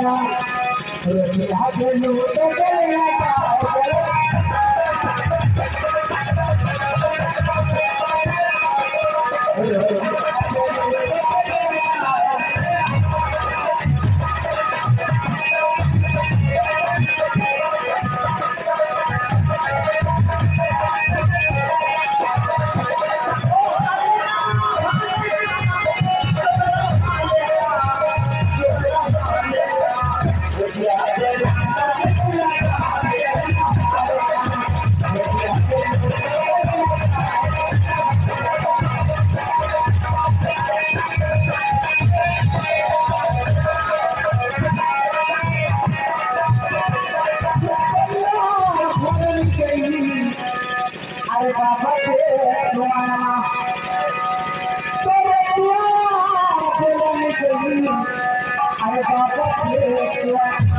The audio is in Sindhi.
हा Thank you.